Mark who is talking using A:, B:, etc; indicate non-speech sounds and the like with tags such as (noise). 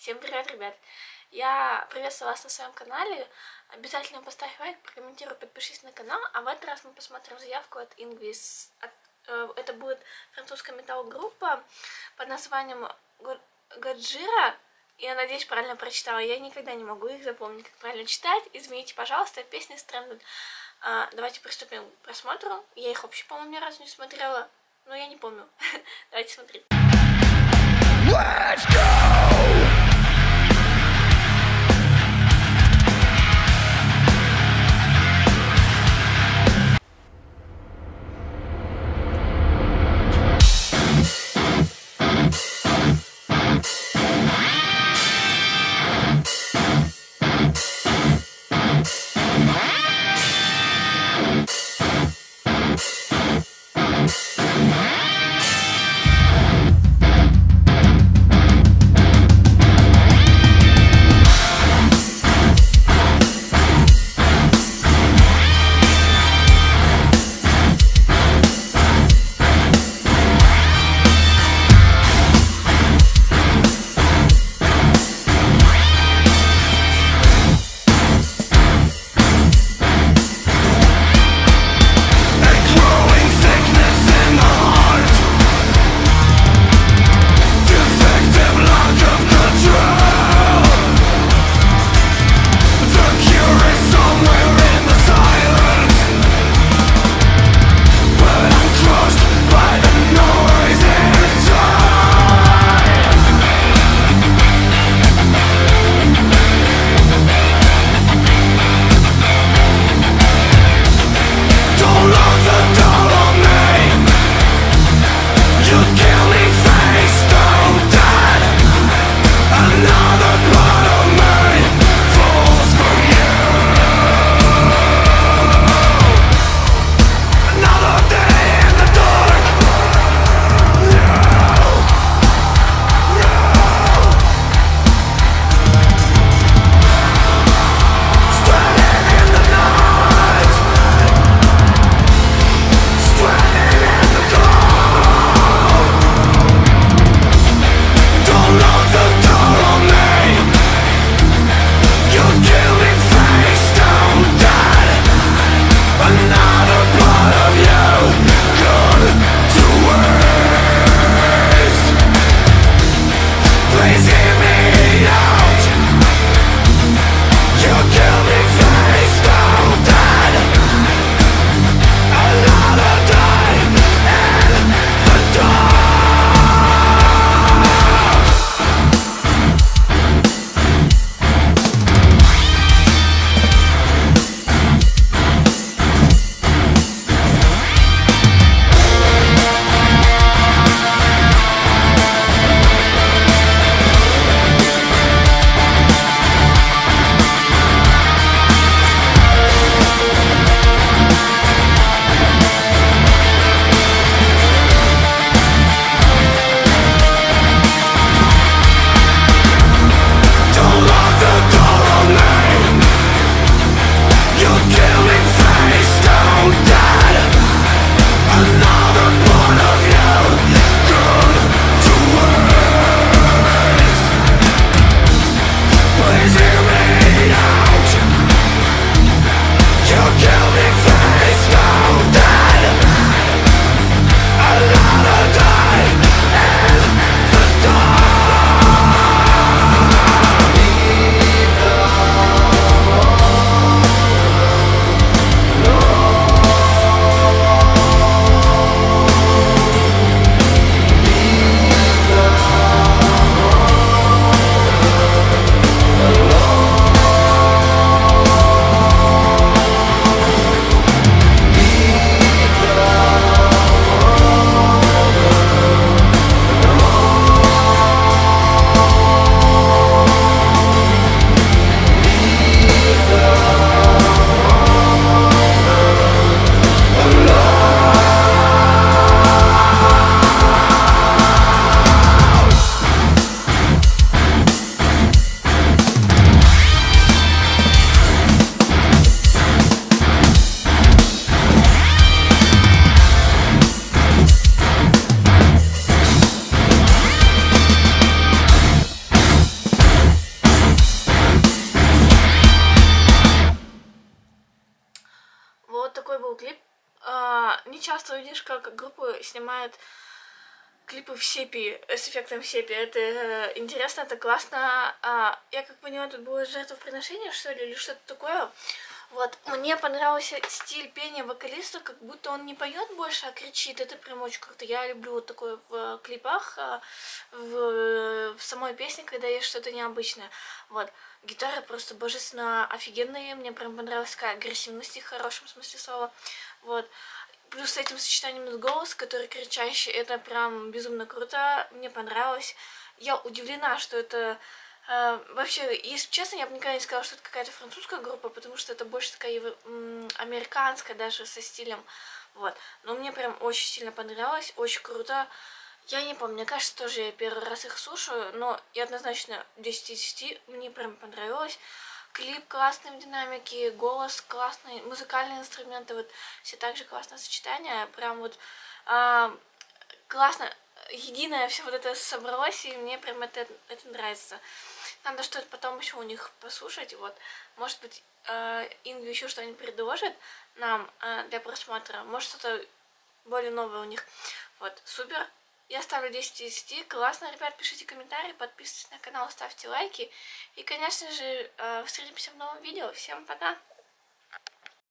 A: Всем привет, ребят! Я приветствую вас на своем канале. Обязательно поставь лайк, прокомментируй, подпишись на канал. А в этот раз мы посмотрим заявку от Inglis. От, э, это будет французская металл-группа под названием Гаджира. Я надеюсь, правильно прочитала. Я никогда не могу их запомнить, как правильно читать. Извините, пожалуйста, песни странные. А, давайте приступим к просмотру. Я их вообще, по-моему, ни разу не смотрела. Но я не помню. (laughs) давайте смотреть. Let's go! Увидишь, как группа снимает клипы в сепи, с эффектом сепи. Это э, интересно, это классно. А, я как поняла, тут было жертвоприношение, что ли, или что-то такое. Вот, мне понравился стиль пения вокалиста, как будто он не поет больше, а кричит. Это прям очень круто. Я люблю вот такое в клипах, а, в, в самой песне, когда есть что-то необычное. Вот, гитара просто божественно офигенная. Мне прям понравилась такая агрессивность в хорошем смысле слова. Вот. Плюс с этим сочетанием с голос, который кричащий, это прям безумно круто. Мне понравилось. Я удивлена, что это а, вообще, если честно, я бы никогда не сказала, что это какая-то французская группа, потому что это больше такая американская даже со стилем. Вот. Но мне прям очень сильно понравилось, очень круто. Я не помню, мне кажется, тоже я первый раз их слушаю, но я однозначно 10 из 10, мне прям понравилось. Клип классный в динамике, голос классный, музыкальные инструменты, вот все также классное сочетание, прям вот а, классно, единое все вот это собралось, и мне прям это, это нравится. Надо что-то потом еще у них послушать. Вот, может быть, э, Ингви еще что-нибудь предложит нам э, для просмотра. Может, что-то более новое у них. Вот, супер. Я ставлю 10 из 10. Классно, ребят, пишите комментарии, подписывайтесь на канал, ставьте лайки. И, конечно же, э, встретимся в новом видео. Всем пока!